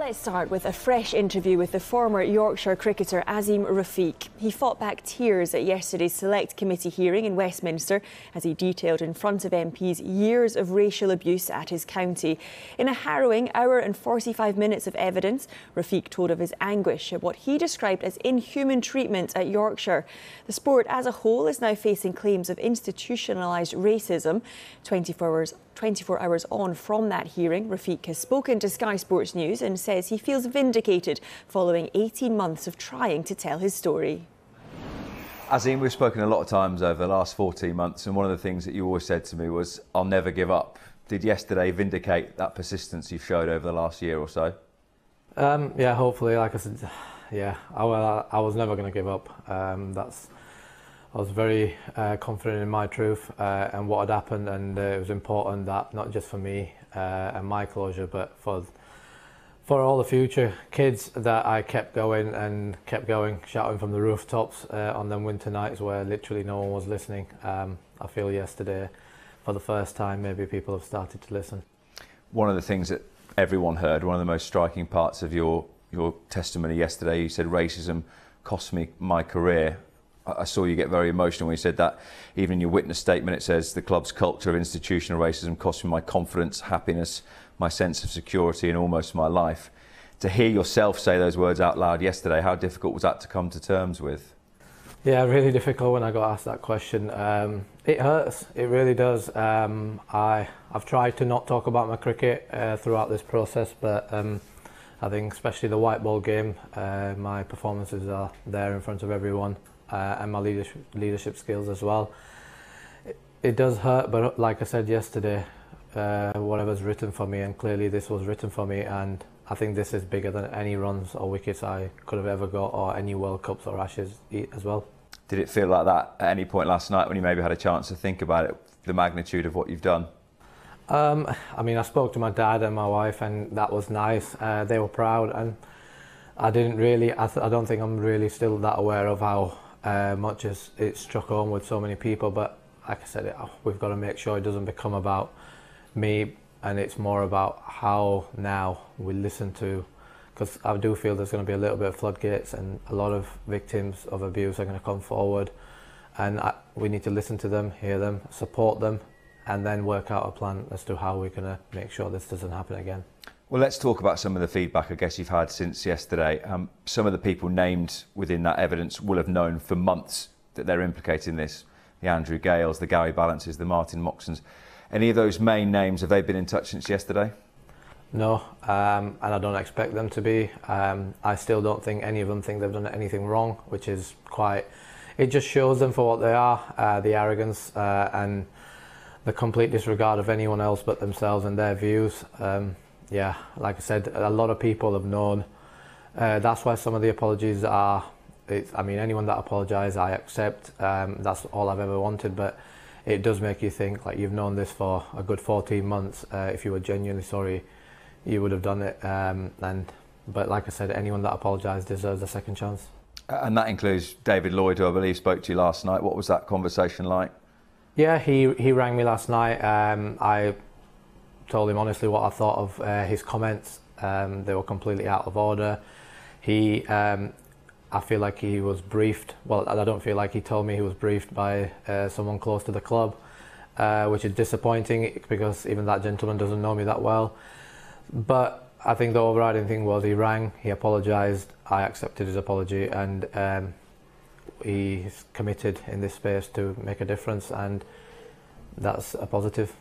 let's start with a fresh interview with the former Yorkshire cricketer Azeem Rafiq. He fought back tears at yesterday's Select Committee hearing in Westminster as he detailed in front of MPs years of racial abuse at his county. In a harrowing hour and 45 minutes of evidence, Rafiq told of his anguish at what he described as inhuman treatment at Yorkshire. The sport as a whole is now facing claims of institutionalised racism. 24 hours 24 hours on from that hearing, Rafiq has spoken to Sky Sports News and says he feels vindicated following 18 months of trying to tell his story. Azeem, we've spoken a lot of times over the last 14 months, and one of the things that you always said to me was, I'll never give up. Did yesterday vindicate that persistence you've showed over the last year or so? Um, yeah, hopefully. Like I said, yeah, I, well, I, I was never going to give up. Um, that's I was very uh, confident in my truth uh, and what had happened, and uh, it was important that not just for me uh, and my closure, but for for all the future kids that I kept going and kept going, shouting from the rooftops uh, on them winter nights where literally no one was listening. Um, I feel yesterday, for the first time, maybe people have started to listen. One of the things that everyone heard, one of the most striking parts of your your testimony yesterday, you said racism cost me my career. I saw you get very emotional when you said that. Even in your witness statement, it says the club's culture of institutional racism cost me my confidence, happiness, my sense of security, and almost my life. To hear yourself say those words out loud yesterday, how difficult was that to come to terms with? Yeah, really difficult when I got asked that question. Um, it hurts. It really does. Um, I I've tried to not talk about my cricket uh, throughout this process, but um, I think especially the white ball game, uh, my performances are there in front of everyone uh, and my leadership, leadership skills as well. It, it does hurt, but like I said yesterday, uh, whatever's written for me, and clearly this was written for me, and I think this is bigger than any runs or wickets I could have ever got, or any World Cups or Ashes as well. Did it feel like that at any point last night when you maybe had a chance to think about it, the magnitude of what you've done? Um, I mean, I spoke to my dad and my wife, and that was nice. Uh, they were proud, and I didn't really. I, th- I don't think I'm really still that aware of how Um, much as it struck home with so many people. But like I said, it, oh, we've got to make sure it doesn't become about me and it's more about how now we listen to because I do feel there's going to be a little bit of floodgates and a lot of victims of abuse are going to come forward and I, we need to listen to them, hear them, support them and then work out a plan as to how we're going to make sure this doesn't happen again. Well, let's talk about some of the feedback I guess you've had since yesterday. Um, some of the people named within that evidence will have known for months that they're implicated in this. The Andrew Gales, the Gary Ballances, the Martin Moxons. Any of those main names, have they been in touch since yesterday? No, um, and I don't expect them to be. Um, I still don't think any of them think they've done anything wrong, which is quite. It just shows them for what they are, uh, the arrogance uh, and the complete disregard of anyone else but themselves and their views. Um, yeah, like I said, a lot of people have known. Uh, that's why some of the apologies are. I mean, anyone that apologises, I accept. Um, that's all I've ever wanted, but it does make you think. Like you've known this for a good 14 months. Uh, if you were genuinely sorry, you would have done it. Um, and but like I said, anyone that apologised deserves a second chance. And that includes David Lloyd, who I believe spoke to you last night. What was that conversation like? Yeah, he he rang me last night. Um, I told him honestly what I thought of uh, his comments. Um, they were completely out of order. He, um, I feel like he was briefed. Well, I don't feel like he told me he was briefed by uh, someone close to the club, uh, which is disappointing because even that gentleman doesn't know me that well. But I think the overriding thing was he rang, he apologised, I accepted his apology, and um, he's committed in this space to make a difference, and that's a positive.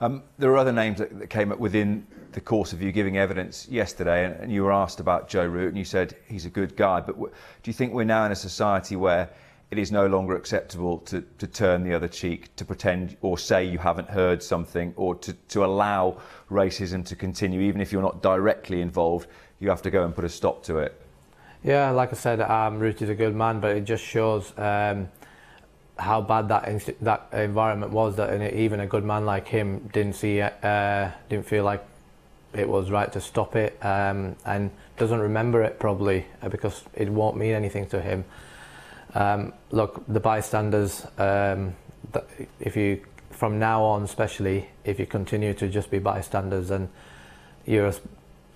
Um, there are other names that, that, came up within the course of you giving evidence yesterday, and, and, you were asked about Joe Root, and you said he's a good guy. But w- do you think we're now in a society where it is no longer acceptable to, to turn the other cheek, to pretend or say you haven't heard something, or to, to allow racism to continue, even if you're not directly involved? You have to go and put a stop to it. Yeah, like I said, um, Root is a good man, but it just shows. Um, how bad that that environment was that even a good man like him didn't see uh, didn't feel like it was right to stop it, um, and doesn't remember it probably uh, because it won't mean anything to him. Um, look, the bystanders. Um, if you from now on, especially if you continue to just be bystanders, and you're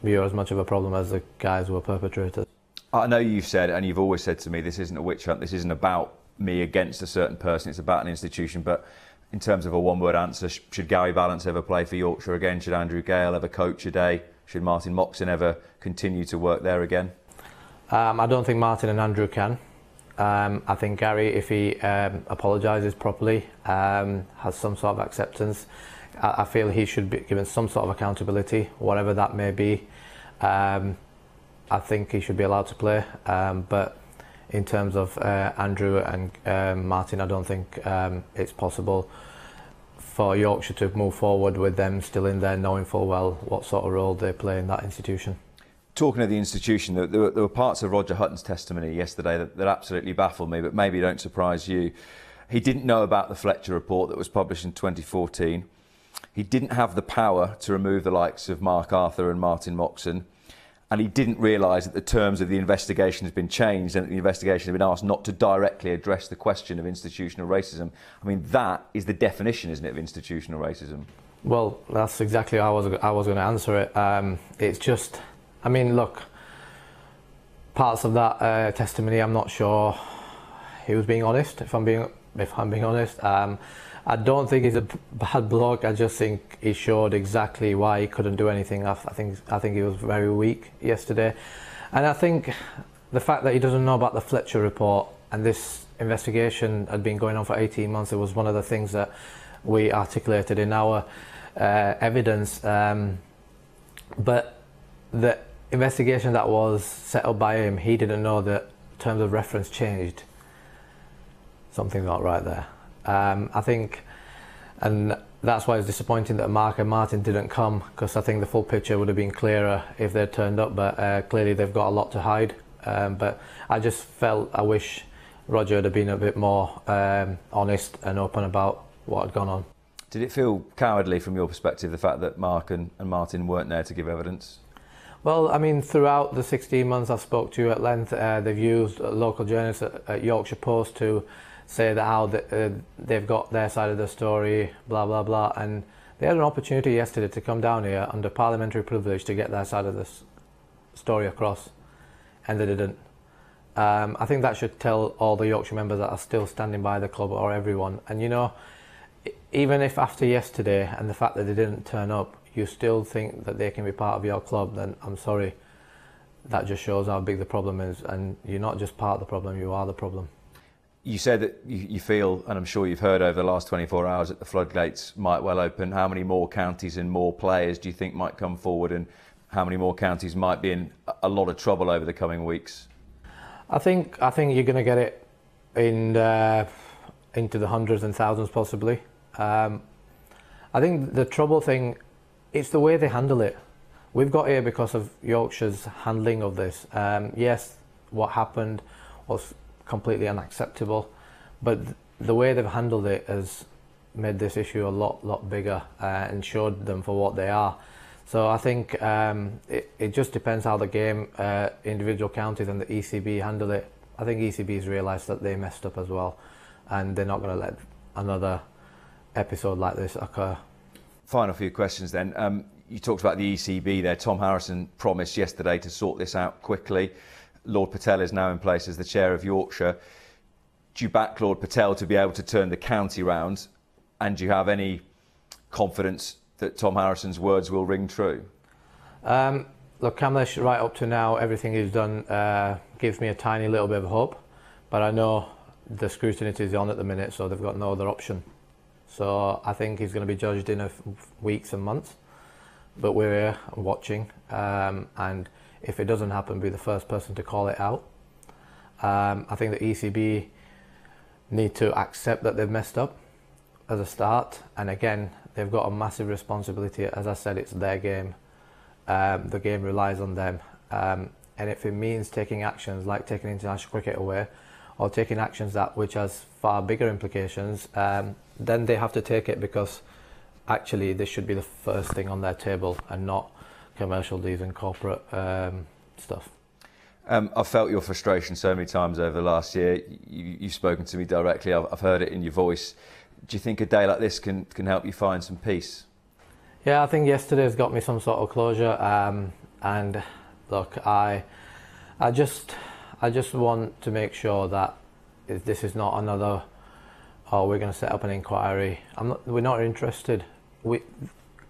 view as much of a problem as the guys who were perpetrators. I know you've said, and you've always said to me, this isn't a witch hunt. This isn't about me against a certain person. It's about an institution. But in terms of a one-word answer, should Gary Ballance ever play for Yorkshire again? Should Andrew Gale ever coach a day? Should Martin Moxon ever continue to work there again? Um, I don't think Martin and Andrew can. Um, I think Gary, if he um, apologises properly, um, has some sort of acceptance, I, I, feel he should be given some sort of accountability, whatever that may be. Um, I think he should be allowed to play. Um, but in terms of uh, Andrew and um, Martin, I don't think um, it's possible for Yorkshire to move forward with them still in there, knowing full well what sort of role they play in that institution. Talking of the institution, there were, there were parts of Roger Hutton's testimony yesterday that, that absolutely baffled me, but maybe don't surprise you. He didn't know about the Fletcher report that was published in 2014. He didn't have the power to remove the likes of Mark Arthur and Martin Moxon and he didn't realise that the terms of the investigation has been changed and that the investigation has been asked not to directly address the question of institutional racism. I mean, that is the definition, isn't it, of institutional racism? Well, that's exactly how I was, I was going to answer it. Um, it's just, I mean, look, parts of that uh, testimony, I'm not sure he was being honest, if I'm being, if I'm being honest. Um, I don't think he's a bad bloke. I just think he showed exactly why he couldn't do anything. I, think I think he was very weak yesterday, and I think the fact that he doesn't know about the Fletcher report and this investigation had been going on for 18 months. It was one of the things that we articulated in our uh, evidence, um, but the investigation that was set up by him, he didn't know that terms of reference changed. Something's not right there. Um, I think, and that's why it's disappointing that Mark and Martin didn't come because I think the full picture would have been clearer if they'd turned up. But uh, clearly they've got a lot to hide. Um, but I just felt I wish Roger had been a bit more um, honest and open about what had gone on. Did it feel cowardly from your perspective, the fact that Mark and, and Martin weren't there to give evidence? Well, I mean, throughout the 16 months I've spoke to you at length, uh, they've used local journalists at, at Yorkshire Post to say that how the, uh, they've got their side of the story, blah blah blah, and they had an opportunity yesterday to come down here under parliamentary privilege to get their side of the story across, and they didn't. Um, I think that should tell all the Yorkshire members that are still standing by the club or everyone. And you know, even if after yesterday and the fact that they didn't turn up, you still think that they can be part of your club, then I'm sorry. That just shows how big the problem is, and you're not just part of the problem; you are the problem you said that you, you, feel, and I'm sure you've heard over the last 24 hours, that the floodgates might well open. How many more counties and more players do you think might come forward, and how many more counties might be in a lot of trouble over the coming weeks? I think I think you're going to get it in uh, into the hundreds and thousands possibly. Um, I think the trouble thing, it's the way they handle it. We've got here because of Yorkshire's handling of this. Um, yes, what happened was completely unacceptable. But the way they've handled it has made this issue a lot, lot bigger uh, and showed them for what they are. So I think um, it, it just depends how the game, uh, individual counties and the ECB handle it. I think ECB's realised that they messed up as well, and they're not going to let another episode like this occur. Final few questions then. Um, you talked about the ECB there. Tom Harrison promised yesterday to sort this out quickly. Lord Patel is now in place as the chair of Yorkshire. Do you back Lord Patel to be able to turn the county round? And do you have any confidence that Tom Harrison's words will ring true? Um, look, Kamlesh, right up to now, everything he's done uh, gives me a tiny little bit of hope. But I know the scrutiny is on at the minute, so they've got no other option. So I think he's going to be judged in a f- weeks and months. But we're here watching, um, and if it doesn't happen, be the first person to call it out. Um, I think the ECB need to accept that they've messed up as a start, and again, they've got a massive responsibility. As I said, it's their game. Um, the game relies on them, um, and if it means taking actions like taking international cricket away, or taking actions that which has far bigger implications, um, then they have to take it because actually this should be the first thing on their table and not commercial deals and corporate um, stuff. Um, I've felt your frustration so many times over the last year. You, have spoken to me directly. I've, I've, heard it in your voice. Do you think a day like this can can help you find some peace? Yeah, I think yesterday's got me some sort of closure. Um, And look, I, I just, I just want to make sure that this is not another. Oh, we're going to set up an inquiry. I'm not. We're not interested. We,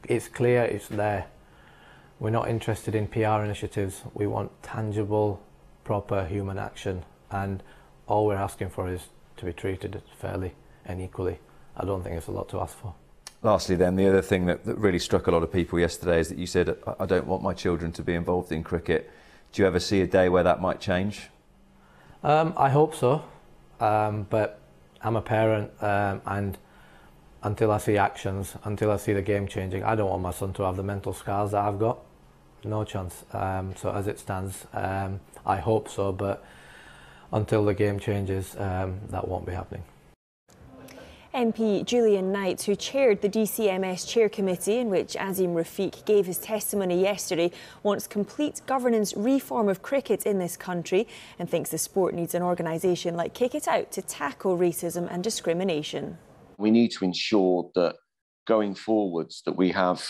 it's clear. It's there. We're not interested in PR initiatives. We want tangible, proper human action, and all we're asking for is to be treated fairly and equally. I don't think it's a lot to ask for. Lastly, then, the other thing that, that really struck a lot of people yesterday is that you said, I don't want my children to be involved in cricket. Do you ever see a day where that might change? Um, I hope so, um, but I'm a parent, um, and until I see actions, until I see the game changing, I don't want my son to have the mental scars that I've got. No chance. Um, so as it stands, um, I hope so, but until the game changes, um, that won't be happening. MP Julian Knight, who chaired the DCMS Chair Committee in which Azeem Rafiq gave his testimony yesterday, wants complete governance reform of cricket in this country and thinks the sport needs an organisation like Kick It Out to tackle racism and discrimination. We need to ensure that going forwards that we have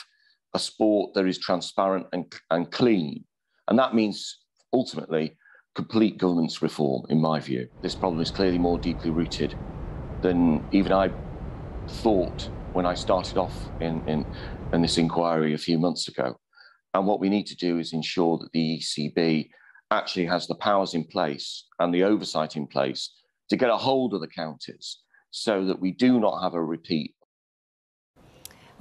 a sport that is transparent and, and clean. And that means ultimately complete governance reform, in my view. This problem is clearly more deeply rooted than even I thought when I started off in, in, in this inquiry a few months ago. And what we need to do is ensure that the ECB actually has the powers in place and the oversight in place to get a hold of the counties so that we do not have a repeat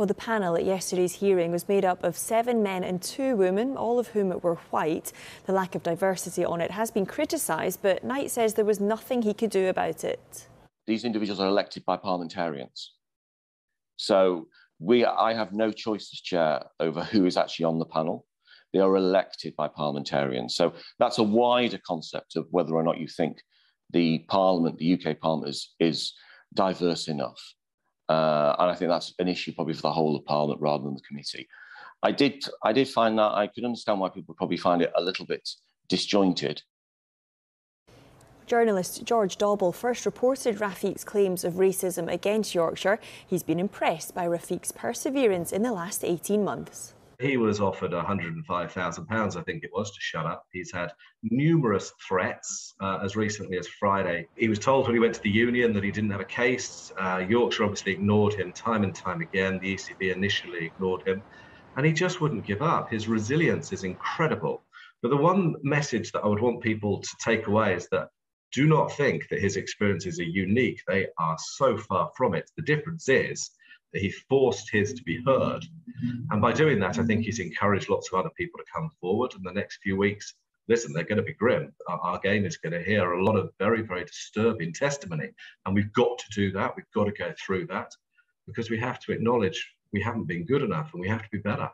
well, the panel at yesterday's hearing was made up of seven men and two women, all of whom were white. The lack of diversity on it has been criticised, but Knight says there was nothing he could do about it these individuals are elected by parliamentarians. So we, I have no choice as chair over who is actually on the panel. They are elected by parliamentarians. So that's a wider concept of whether or not you think the parliament, the UK parliament, is, is diverse enough. Uh, and I think that's an issue probably for the whole of parliament rather than the committee. I did, I did find that I could understand why people probably find it a little bit disjointed Journalist George Dobell first reported Rafiq's claims of racism against Yorkshire. He's been impressed by Rafiq's perseverance in the last 18 months. He was offered £105,000, I think it was, to shut up. He's had numerous threats uh, as recently as Friday. He was told when he went to the union that he didn't have a case. Uh, Yorkshire obviously ignored him time and time again. The ECB initially ignored him, and he just wouldn't give up. His resilience is incredible. But the one message that I would want people to take away is that do not think that his experiences are unique. They are so far from it. The difference is he forced his to be heard. And by doing that, I think he's encouraged lots of other people to come forward. In the next few weeks, listen, they're going to be grim. Our, our game is going to hear a lot of very, very disturbing testimony. And we've got to do that. We've got to go through that because we have to acknowledge we haven't been good enough and we have to be better.